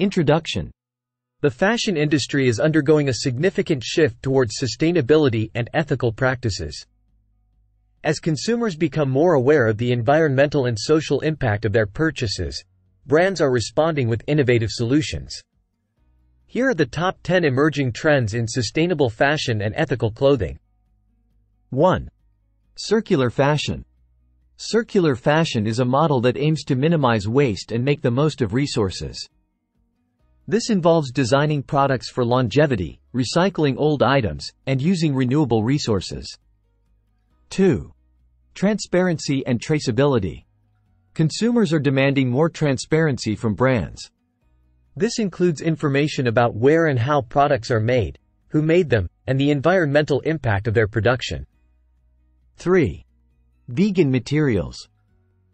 Introduction The fashion industry is undergoing a significant shift towards sustainability and ethical practices. As consumers become more aware of the environmental and social impact of their purchases, brands are responding with innovative solutions. Here are the top 10 emerging trends in sustainable fashion and ethical clothing. 1. Circular fashion. Circular fashion is a model that aims to minimize waste and make the most of resources. This involves designing products for longevity, recycling old items, and using renewable resources. 2. Transparency and traceability. Consumers are demanding more transparency from brands. This includes information about where and how products are made, who made them, and the environmental impact of their production. 3. Vegan materials.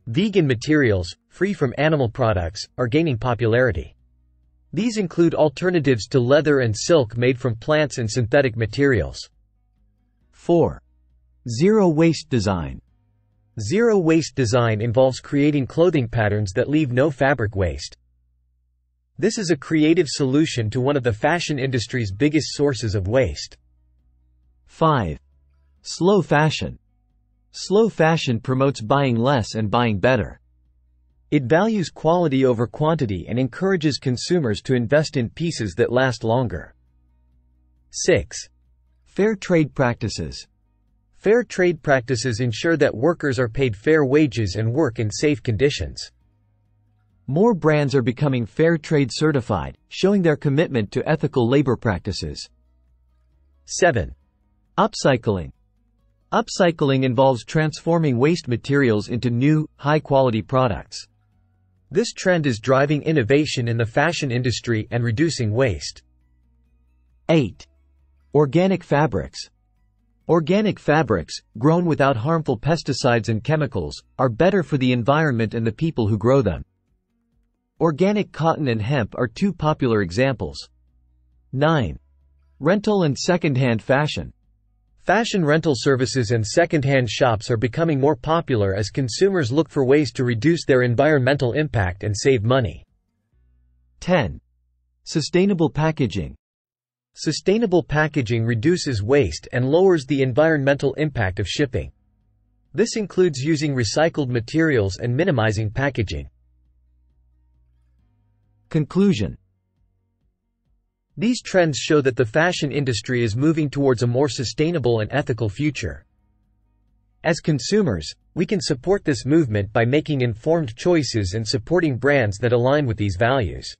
Vegan materials, free from animal products, are gaining popularity. These include alternatives to leather and silk made from plants and synthetic materials. 4. Zero waste design. Zero waste design involves creating clothing patterns that leave no fabric waste. This is a creative solution to one of the fashion industry's biggest sources of waste. 5. Slow fashion. Slow fashion promotes buying less and buying better. It values quality over quantity and encourages consumers to invest in pieces that last longer. 6. Fair trade practices. Fair trade practices ensure that workers are paid fair wages and work in safe conditions. More brands are becoming fair trade certified, showing their commitment to ethical labor practices. 7. Upcycling. Upcycling involves transforming waste materials into new, high-quality products. This trend is driving innovation in the fashion industry and reducing waste. 8. Organic fabrics. Organic fabrics, grown without harmful pesticides and chemicals, are better for the environment and the people who grow them. Organic cotton and hemp are two popular examples. 9. Rental and second-hand fashion. Fashion rental services and second-hand shops are becoming more popular as consumers look for ways to reduce their environmental impact and save money. 10. Sustainable packaging. Sustainable packaging reduces waste and lowers the environmental impact of shipping. This includes using recycled materials and minimizing packaging. Conclusion These trends show that the fashion industry is moving towards a more sustainable and ethical future. As consumers, we can support this movement by making informed choices and supporting brands that align with these values.